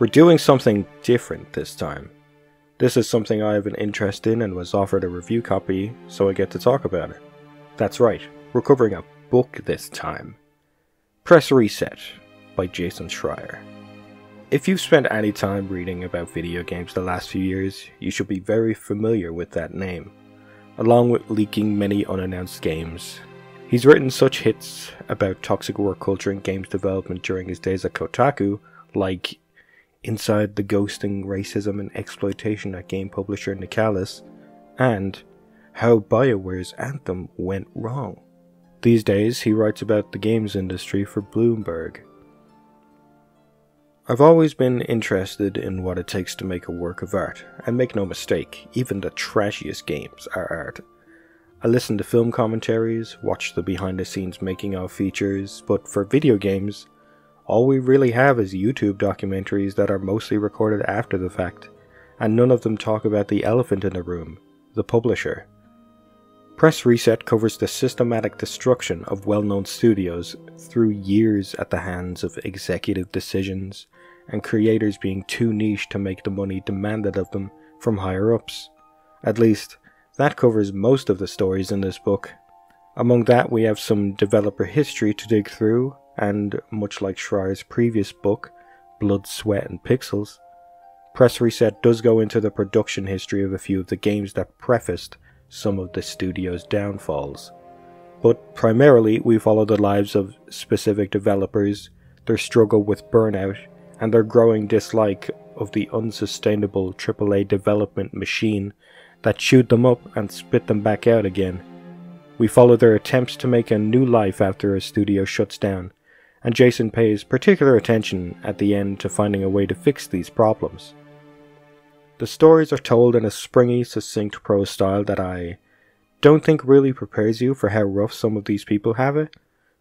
We're doing something different this time. This is something I have an interest in and was offered a review copy, so I get to talk about it. That's right, we're covering a book this time. Press Reset by Jason Schreier. If you've spent any time reading about video games the last few years, you should be very familiar with that name, along with leaking many unannounced games. He's written such hits about toxic work culture in games development during his days at Kotaku, like Inside the Ghosting, Racism and Exploitation at game publisher Nicalis, and How BioWare's Anthem Went Wrong. These days, he writes about the games industry for Bloomberg. I've always been interested in what it takes to make a work of art, and make no mistake, even the trashiest games are art. I listen to film commentaries, watch the behind the scenes making of features, but for video games, all we really have is YouTube documentaries that are mostly recorded after the fact, and none of them talk about the elephant in the room, the publisher. Press Reset covers the systematic destruction of well known studios through years at the hands of executive decisions and creators being too niche to make the money demanded of them from higher ups. At least, that covers most of the stories in this book. Among that, we have some developer history to dig through, and much like Schreier's previous book, Blood, Sweat, and Pixels, Press Reset does go into the production history of a few of the games that prefaced some of the studio's downfalls. But primarily, we follow the lives of specific developers, their struggle with burnout, and their growing dislike of the unsustainable AAA development machine that chewed them up and spit them back out again. We follow their attempts to make a new life after a studio shuts down, and Jason pays particular attention at the end to finding a way to fix these problems. The stories are told in a springy, succinct prose style that I don't think really prepares you for how rough some of these people have it,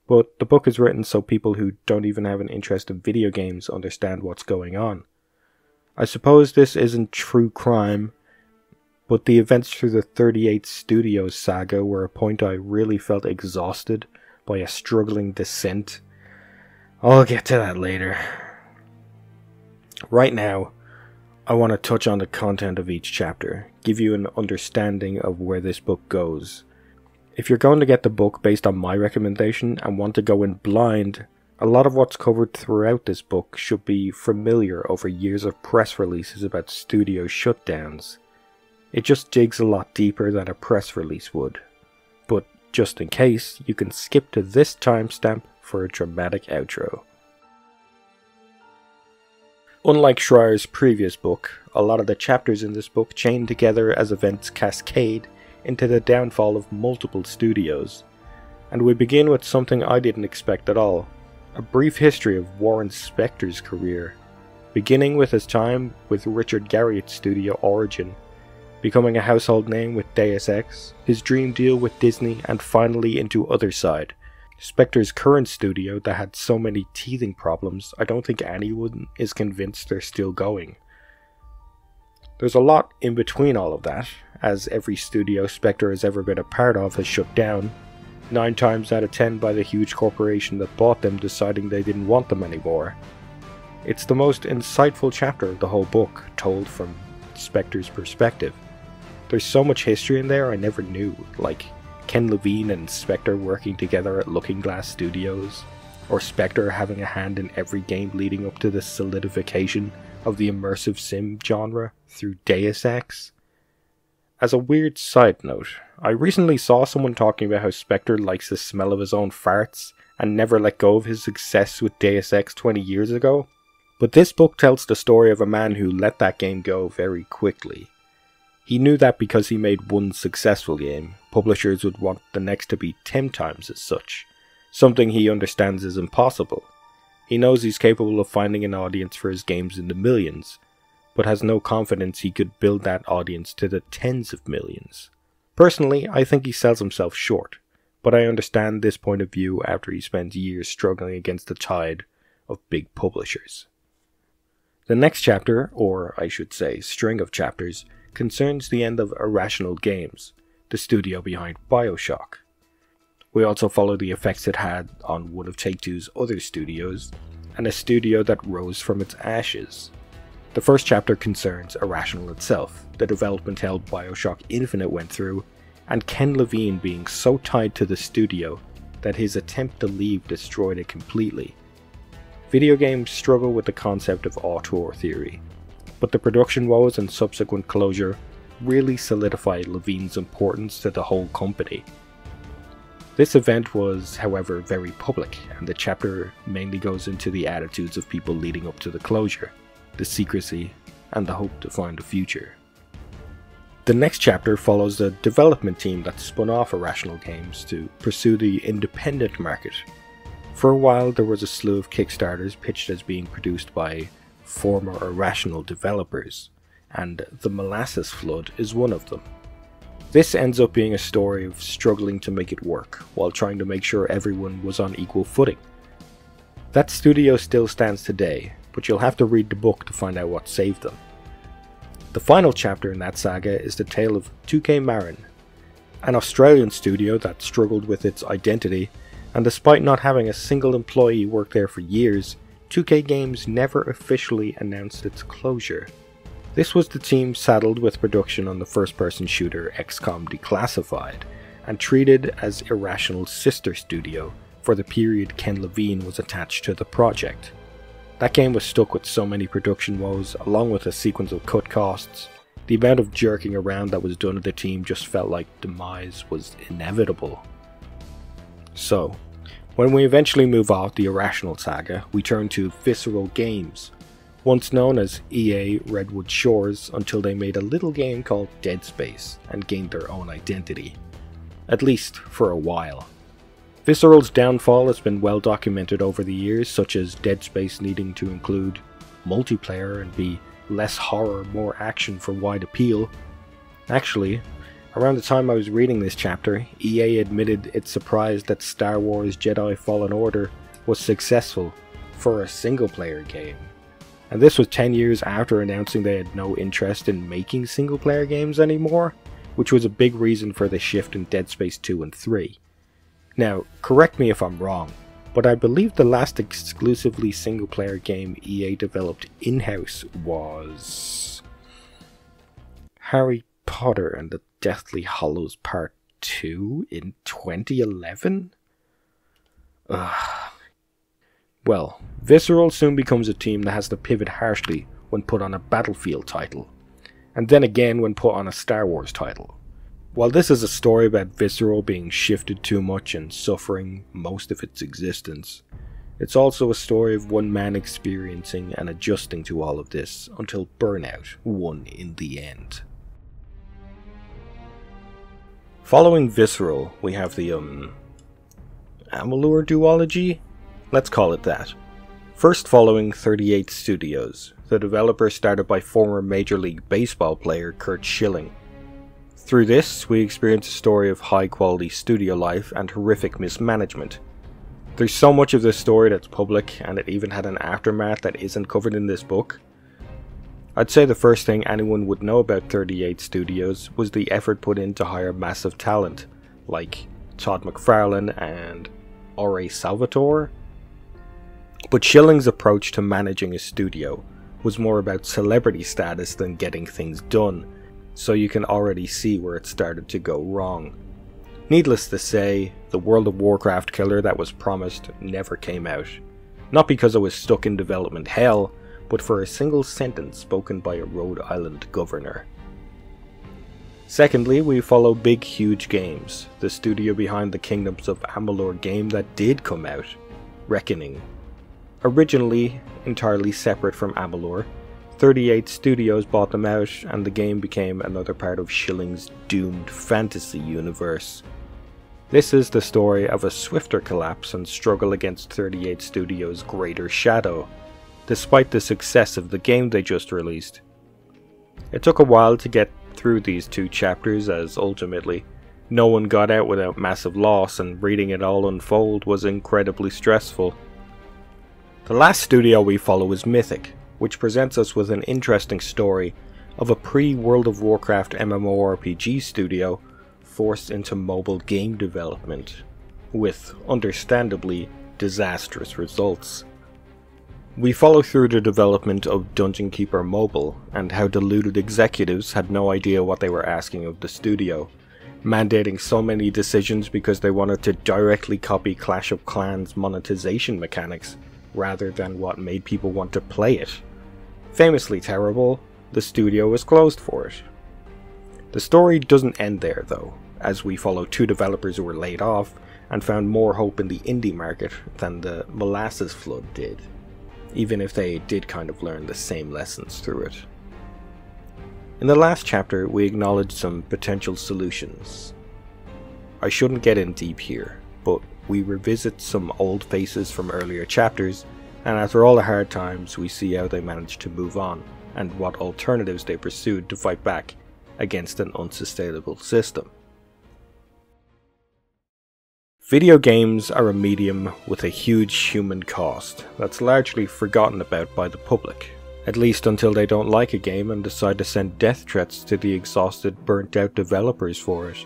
but the book is written so people who don't even have an interest in video games understand what's going on. I suppose this isn't true crime, but the events through the 38 Studios saga were a point I really felt exhausted by a struggling descent. I'll get to that later. Right now, I want to touch on the content of each chapter, give you an understanding of where this book goes. If you're going to get the book based on my recommendation and want to go in blind, a lot of what's covered throughout this book should be familiar over years of press releases about studio shutdowns. It just digs a lot deeper than a press release would. But just in case, you can skip to this timestamp for a dramatic outro. Unlike Schreier's previous book, a lot of the chapters in this book chain together as events cascade into the downfall of multiple studios. And we begin with something I didn't expect at all a brief history of Warren Spector's career, beginning with his time with Richard Garriott's studio Origin, becoming a household name with Deus Ex, his dream deal with Disney, and finally into Otherside, Spector's current studio that had so many teething problems, I don't think anyone is convinced they're still going. There's a lot in between all of that, as every studio Spector has ever been a part of has shut down, nine times out of ten by the huge corporation that bought them deciding they didn't want them anymore. It's the most insightful chapter of the whole book, told from Spector's perspective. There's so much history in there I never knew, like Ken Levine and Spector working together at Looking Glass Studios, or Spector having a hand in every game leading up to the solidification of the immersive sim genre through Deus Ex. As a weird side note, I recently saw someone talking about how Spector likes the smell of his own farts and never let go of his success with Deus Ex 20 years ago. But this book tells the story of a man who let that game go very quickly. He knew that because he made one successful game, publishers would want the next to be 10 times as such, something he understands is impossible. He knows he's capable of finding an audience for his games in the millions, but has no confidence he could build that audience to the tens of millions. Personally, I think he sells himself short, but I understand this point of view after he spends years struggling against the tide of big publishers. The next chapter, or I should say string of chapters, concerns the end of Irrational Games, the studio behind Bioshock. We also follow the effects it had on one of Take Two's other studios, and a studio that rose from its ashes. The first chapter concerns Irrational itself, the development hell Bioshock Infinite went through, and Ken Levine being so tied to the studio that his attempt to leave destroyed it completely. Video games struggle with the concept of auteur theory, but the production woes and subsequent closure really solidified Levine's importance to the whole company. This event was, however, very public, and the chapter mainly goes into the attitudes of people leading up to the closure, the secrecy, and the hope to find a future. The next chapter follows the development team that spun off Irrational Games to pursue the independent market. For a while, there was a slew of Kickstarters pitched as being produced by former Irrational developers, and The Molasses Flood is one of them. This ends up being a story of struggling to make it work, while trying to make sure everyone was on equal footing. That studio still stands today, but you'll have to read the book to find out what saved them. The final chapter in that saga is the tale of 2K Marin, an Australian studio that struggled with its identity, and despite not having a single employee work there for years, 2K Games never officially announced its closure. This was the team saddled with production on the first person shooter XCOM Declassified, and treated as Irrational's sister studio for the period Ken Levine was attached to the project. That game was stuck with so many production woes, along with a sequence of cut costs. The amount of jerking around that was done to the team just felt like demise was inevitable. So, when we eventually move off the Irrational saga, we turn to Visceral Games, once known as EA Redwood Shores until they made a little game called Dead Space and gained their own identity. At least for a while. Visceral's downfall has been well documented over the years, such as Dead Space needing to include multiplayer and be less horror, more action for wide appeal. Actually, Around the time I was reading this chapter, EA admitted it's surprised that Star Wars Jedi Fallen Order was successful for a single player game. And this was 10 years after announcing they had no interest in making single player games anymore, which was a big reason for the shift in Dead Space 2 and 3. Now, correct me if I'm wrong, but I believe the last exclusively single player game EA developed in house was. Harry Potter and the Deathly Hallows Part 2 in 2011? Ugh. Well, Visceral soon becomes a team that has to pivot harshly when put on a Battlefield title, and then again when put on a Star Wars title. While this is a story about Visceral being shifted too much and suffering most of its existence, it's also a story of one man experiencing and adjusting to all of this until burnout won in the end. Following Visceral, we have the, um, Amalur duology? Let's call it that. First following 38 Studios, the developer started by former Major League Baseball player Curt Schilling. Through this, we experience a story of high quality studio life and horrific mismanagement. There's so much of this story that's public, and it even had an aftermath that isn't covered in this book, I'd say the first thing anyone would know about 38 Studios was the effort put in to hire massive talent, like Todd McFarlane and R.A. Salvatore. But Schilling's approach to managing a studio was more about celebrity status than getting things done, so you can already see where it started to go wrong. Needless to say, the World of Warcraft killer that was promised never came out. Not because it was stuck in development hell, but for a single sentence spoken by a Rhode Island governor. Secondly, we follow Big Huge Games, the studio behind the Kingdoms of Amalur game that did come out, Reckoning. Originally entirely separate from Amalur, 38 Studios bought them out, and the game became another part of Schilling's doomed fantasy universe. This is the story of a swifter collapse and struggle against 38 Studios' greater shadow, despite the success of the game they just released. It took a while to get through these two chapters as ultimately no one got out without massive loss and reading it all unfold was incredibly stressful. The last studio we follow is Mythic, which presents us with an interesting story of a pre-World of Warcraft MMORPG studio forced into mobile game development, with understandably disastrous results. We follow through the development of Dungeon Keeper Mobile and how deluded executives had no idea what they were asking of the studio, mandating so many decisions because they wanted to directly copy Clash of Clans monetization mechanics rather than what made people want to play it. Famously terrible, the studio was closed for it. The story doesn't end there though, as we follow two developers who were laid off and found more hope in the indie market than the molasses flood did even if they did kind of learn the same lessons through it. In the last chapter, we acknowledged some potential solutions. I shouldn't get in deep here, but we revisit some old faces from earlier chapters, and after all the hard times, we see how they managed to move on, and what alternatives they pursued to fight back against an unsustainable system. Video games are a medium with a huge human cost that's largely forgotten about by the public, at least until they don't like a game and decide to send death threats to the exhausted, burnt out developers for it.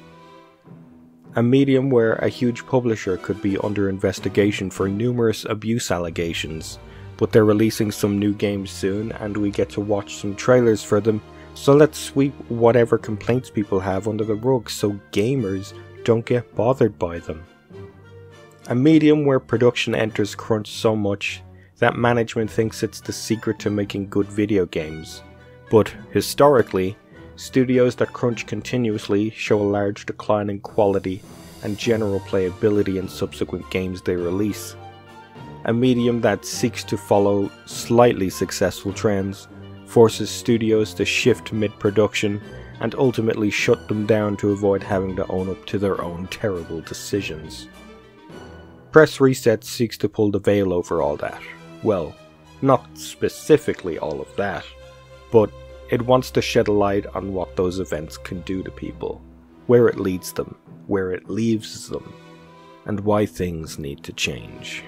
A medium where a huge publisher could be under investigation for numerous abuse allegations, but they're releasing some new games soon and we get to watch some trailers for them, so let's sweep whatever complaints people have under the rug so gamers don't get bothered by them. A medium where production enters crunch so much that management thinks it's the secret to making good video games. But historically, studios that crunch continuously show a large decline in quality and general playability in subsequent games they release. A medium that seeks to follow slightly successful trends, forces studios to shift mid production, and ultimately shut them down to avoid having to own up to their own terrible decisions. Press Reset seeks to pull the veil over all that. Well, not specifically all of that, but it wants to shed a light on what those events can do to people, where it leads them, where it leaves them, and why things need to change.